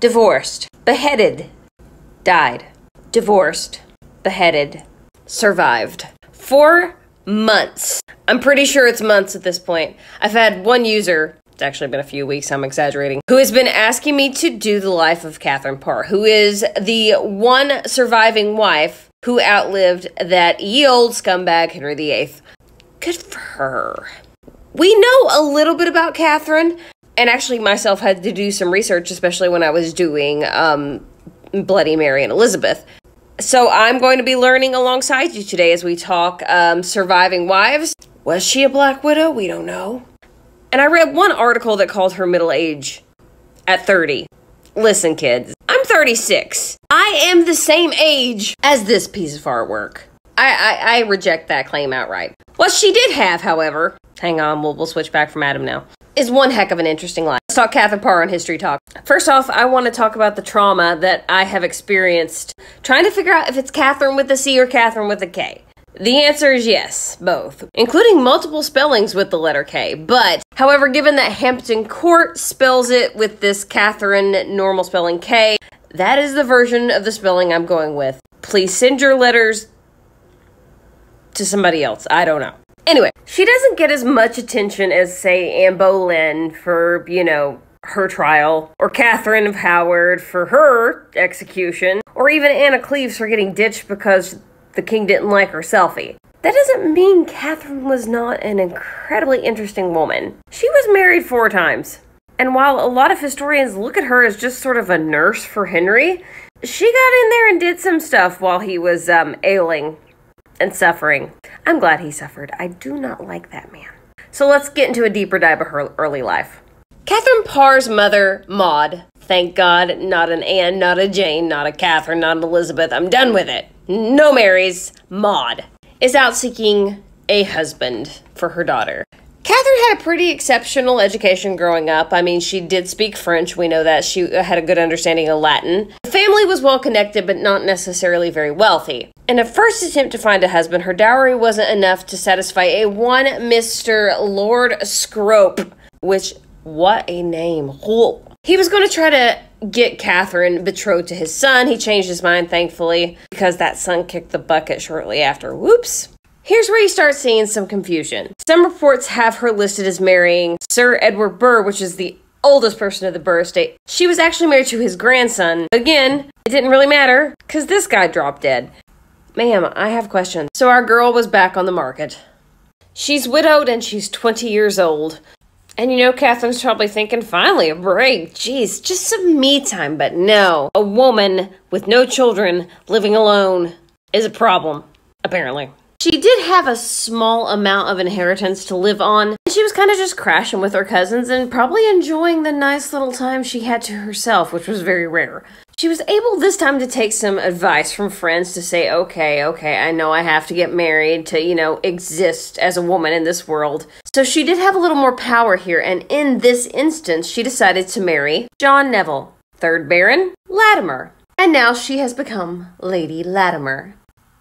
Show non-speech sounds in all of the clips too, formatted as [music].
divorced, beheaded, died, divorced, beheaded, survived. Four months. I'm pretty sure it's months at this point. I've had one user, it's actually been a few weeks, I'm exaggerating, who has been asking me to do the life of Catherine Parr, who is the one surviving wife who outlived that ye old scumbag Henry VIII. Good for her. We know a little bit about Catherine, and actually myself had to do some research, especially when I was doing um, Bloody Mary and Elizabeth. So I'm going to be learning alongside you today as we talk um, surviving wives. Was she a black widow? We don't know. And I read one article that called her middle age at 30. Listen, kids, I'm 36. I am the same age as this piece of artwork. I, I, I reject that claim outright. What she did have, however, hang on, we'll, we'll switch back from Adam now, is one heck of an interesting life. Let's talk Catherine Parr on HistoryTok. First off, I want to talk about the trauma that I have experienced trying to figure out if it's Catherine with a C or Catherine with a K. The answer is yes, both, including multiple spellings with the letter K. But, however, given that Hampton Court spells it with this Catherine normal spelling K, that is the version of the spelling I'm going with. Please send your letters to somebody else. I don't know. Anyway, she doesn't get as much attention as, say, Anne Boleyn for, you know, her trial, or Catherine of Howard for her execution, or even Anna Cleves for getting ditched because the king didn't like her selfie. That doesn't mean Catherine was not an incredibly interesting woman. She was married four times. And while a lot of historians look at her as just sort of a nurse for Henry, she got in there and did some stuff while he was um, ailing and suffering. I'm glad he suffered. I do not like that man. So let's get into a deeper dive of her early life. Catherine Parr's mother, Maud, thank God, not an Anne, not a Jane, not a Catherine, not an Elizabeth, I'm done with it. No Marys, Maud, is out seeking a husband for her daughter. Catherine had a pretty exceptional education growing up. I mean, she did speak French. We know that. She had a good understanding of Latin. The family was well connected, but not necessarily very wealthy. In a first attempt to find a husband, her dowry wasn't enough to satisfy a one Mr. Lord Scrope, which, what a name. He was going to try to get Catherine betrothed to his son. He changed his mind, thankfully, because that son kicked the bucket shortly after. Whoops. Here's where you start seeing some confusion. Some reports have her listed as marrying Sir Edward Burgh, which is the oldest person of the Burgh estate. She was actually married to his grandson. Again, it didn't really matter because this guy dropped dead. Ma'am, I have questions. So our girl was back on the market. She's widowed and she's 20 years old. And you know, Catherine's probably thinking, finally, a break. Jeez, just some me time. But no, a woman with no children living alone is a problem, apparently. She did have a small amount of inheritance to live on. And she was kind of just crashing with her cousins and probably enjoying the nice little time she had to herself, which was very rare. She was able this time to take some advice from friends to say, okay, okay, I know I have to get married to, you know, exist as a woman in this world. So she did have a little more power here, and in this instance, she decided to marry John Neville, 3rd Baron Latimer. And now she has become Lady Latimer.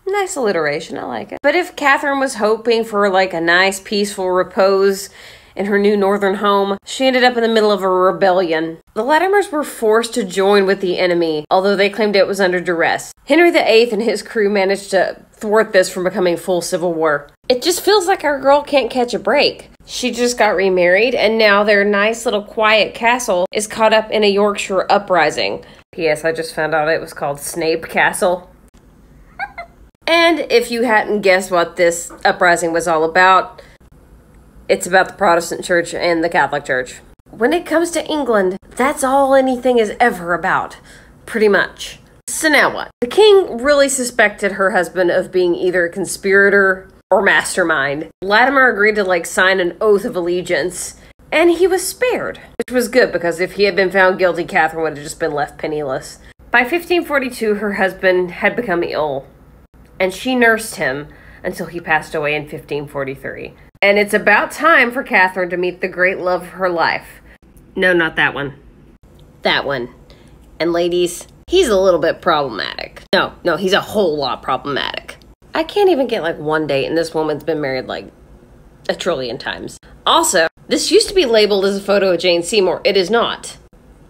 Nice alliteration, I like it. But if Catherine was hoping for like a nice, peaceful repose in her new northern home, she ended up in the middle of a rebellion. The Latimers were forced to join with the enemy, although they claimed it was under duress. Henry VIII and his crew managed to thwart this from becoming full civil war. It just feels like our girl can't catch a break. She just got remarried, and now their nice little quiet castle is caught up in a Yorkshire uprising. P.S. I just found out it was called Snape Castle. And if you hadn't guessed what this uprising was all about, it's about the Protestant Church and the Catholic Church. When it comes to England, that's all anything is ever about, pretty much. So now what? The king really suspected her husband of being either a conspirator or mastermind. Latimer agreed to like sign an oath of allegiance, and he was spared, which was good because if he had been found guilty, Catherine would have just been left penniless. By 1542, her husband had become ill and she nursed him until he passed away in 1543. And it's about time for Catherine to meet the great love of her life. No, not that one. That one. And ladies, he's a little bit problematic. No, no, he's a whole lot problematic. I can't even get like one date, and this woman's been married like a trillion times. Also, this used to be labeled as a photo of Jane Seymour. It is not.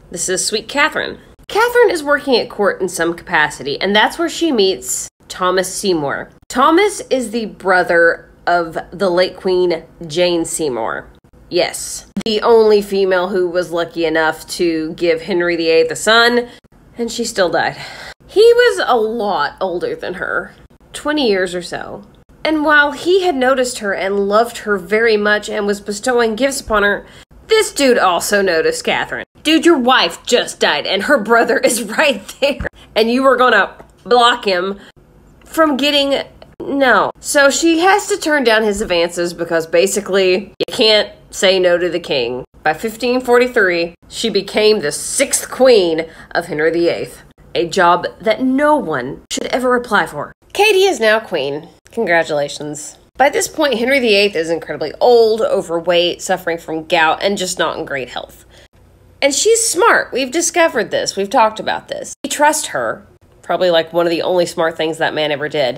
This is Sweet Catherine. Catherine is working at court in some capacity, and that's where she meets Thomas Seymour. Thomas is the brother of the late Queen Jane Seymour. Yes, the only female who was lucky enough to give Henry VIII a son, and she still died. He was a lot older than her, 20 years or so. And while he had noticed her and loved her very much and was bestowing gifts upon her, this dude also noticed Catherine. Dude, your wife just died and her brother is [laughs] right there. And you were gonna block him from getting. No. So she has to turn down his advances because basically you can't say no to the king. By 1543, she became the sixth queen of Henry VIII, a job that no one should ever apply for. Katie is now queen. Congratulations. By this point, Henry VIII is incredibly old, overweight, suffering from gout, and just not in great health. And she's smart. We've discovered this. We've talked about this. We trust her, probably like one of the only smart things that man ever did,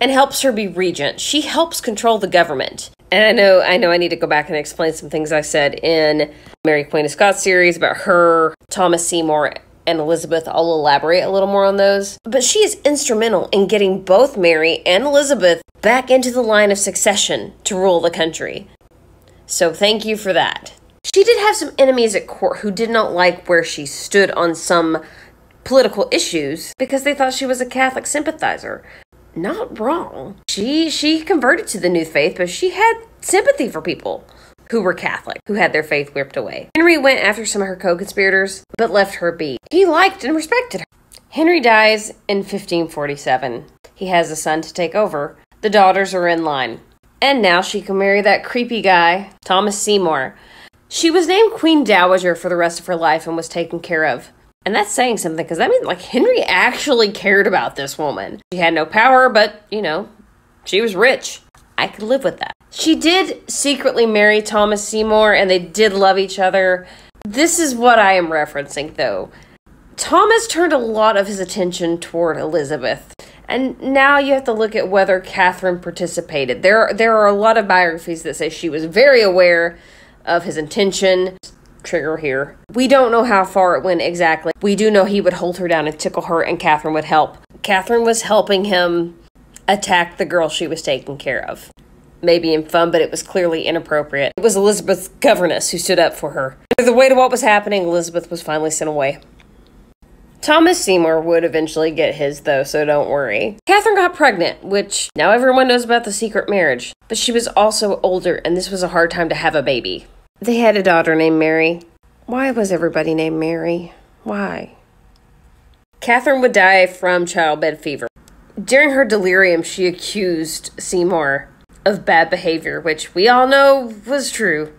and helps her be regent. She helps control the government. And I know I know I need to go back and explain some things I said in Mary Queen of Scots series about her, Thomas Seymour, and Elizabeth. I'll elaborate a little more on those. But she is instrumental in getting both Mary and Elizabeth back into the line of succession to rule the country. So thank you for that. She did have some enemies at court who did not like where she stood on some political issues because they thought she was a Catholic sympathizer. Not wrong. She she converted to the new faith, but she had sympathy for people who were Catholic, who had their faith whipped away. Henry went after some of her co conspirators, but left her be. He liked and respected her. Henry dies in 1547. He has a son to take over. The daughters are in line. And now she can marry that creepy guy, Thomas Seymour. She was named Queen Dowager for the rest of her life and was taken care of. And that's saying something because I mean, like Henry actually cared about this woman. She had no power, but you know, she was rich. I could live with that. She did secretly marry Thomas Seymour and they did love each other. This is what I am referencing though. Thomas turned a lot of his attention toward Elizabeth. And now you have to look at whether Catherine participated. There, there are a lot of biographies that say she was very aware of his intention. Trigger here. We don't know how far it went exactly. We do know he would hold her down and tickle her, and Catherine would help. Catherine was helping him attack the girl she was taking care of. Maybe in fun, but it was clearly inappropriate. It was Elizabeth's governess who stood up for her. The weight of what was happening, Elizabeth was finally sent away. Thomas Seymour would eventually get his, though, so don't worry. Catherine got pregnant, which now everyone knows about the secret marriage, but she was also older, and this was a hard time to have a baby. They had a daughter named Mary. Why was everybody named Mary? Why? Catherine would die from childbed fever. During her delirium, she accused Seymour of bad behavior, which we all know was true.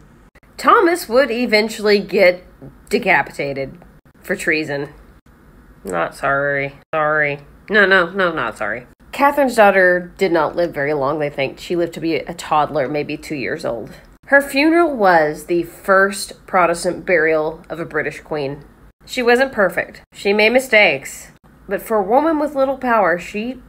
Thomas would eventually get decapitated for treason. Not sorry. Sorry. No, no, no, not sorry. Catherine's daughter did not live very long, they think. She lived to be a toddler, maybe two years old. Her funeral was the first Protestant burial of a British queen. She wasn't perfect. She made mistakes. But for a woman with little power, she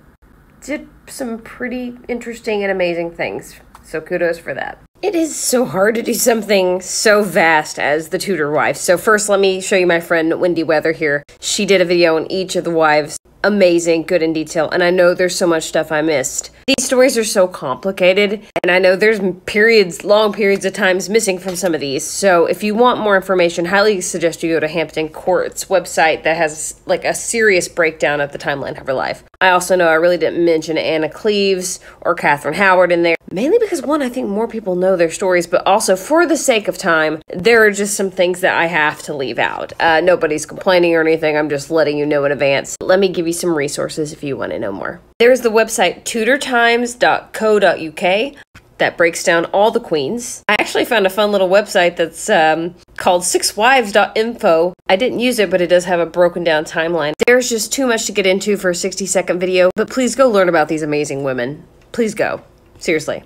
did some pretty interesting and amazing things. So kudos for that. It is so hard to do something so vast as the Tudor wives. So first let me show you my friend Wendy Weather here. She did a video on each of the wives amazing, good in detail, and I know there's so much stuff I missed. These stories are so complicated, and I know there's periods, long periods of times missing from some of these. So if you want more information, highly suggest you go to Hampton Court's website that has like a serious breakdown of the timeline of her life. I also know I really didn't mention Anna Cleves or Catherine Howard in there, mainly because one, I think more people know their stories, but also for the sake of time, there are just some things that I have to leave out. Uh, nobody's complaining or anything. I'm just letting you know in advance. Let me give you some resources if you want to know more. There's the website tudortimes.co.uk that breaks down all the queens. I actually found a fun little website that's um, called sixwives.info. I didn't use it, but it does have a broken down timeline. There's just too much to get into for a 60 second video, but please go learn about these amazing women. Please go. Seriously.